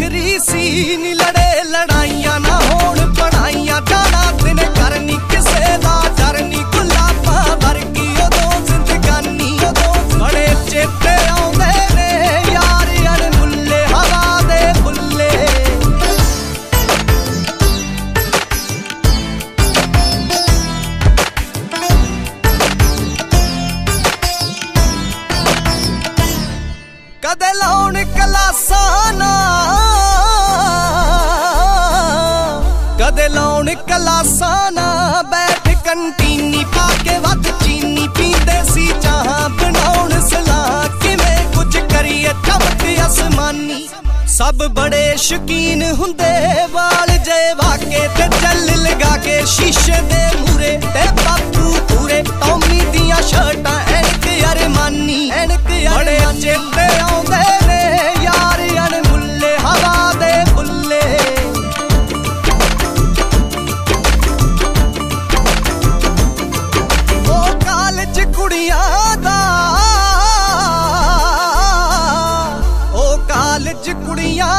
सी नीला ਕਲਾਸਾਂ ਨਾ ਬੈਠ ਕੰਟੀਨੀ ਪਾ ਕੇ ਵੱਧ ਚੀਨੀ ਪੀਂਦੇ ਸੀ ਚਾਹਾਂ ਬਣਾਉਣ ਸਲਾਹ। ਕਿਵੇਂ ਕੁਝ ਕਰੀਏ ਚਮਕ ਅਸਮਾਨੀ। ਸਭ ਬੜੇ ਸ਼ਕੀਨ ਹੁੰਦੇ ਵਾਲ ਜੇ ਵਾਕੇ ਤੇ ਚੱਲ ਲਗਾ ਕੇ ਸ਼ੀਸ਼ੇ ਦੇ ਮੂਰੇ ਤੇ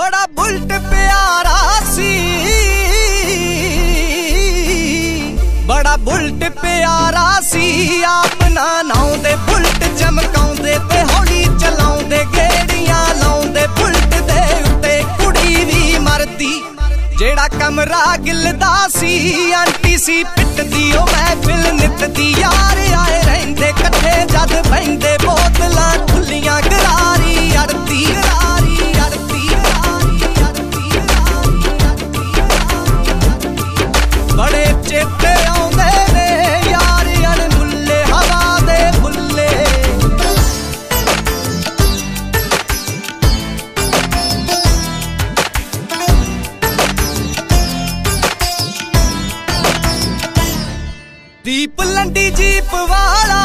ਬੜਾ ਬੁਲਟ ਪਿਆਰਾ ਸੀ। ਬੜਾ ਬੁਲਟ ਪਿਆਰਾ ਸੀ। ਆਪ ਨਾ ਨਾਉਂਦੇ ਬੁਲਟ ਚਮਕਾਉਂਦੇ ਤੇ ਹੌਲੀ ਚਲਾਉਂਦੇ, ਗੇੜੀਆਂ ਲਾਉਂਦੇ, ਬੁਲਟ ਦੇ ਉੱਤੇ ਕੁੜੀ ਵੀ ਮਰਦੀ। ਜਿਹੜਾ ਕਮਰਾ ਗਿਲਦਾ ਸੀ, ਆਂਟੀ ਸੀ ਪਿੱਟਦੀ, ਉਹ ਮਹਿਫਿਲ ਨਿੱਤਦੀ। ਯਾਰ ਆਏ ਰਹਿੰਦੇ ਇਕੱਠੇ ਦੀਪ ਲੰਡੀ ਜੀਪ ਵਾਲਾ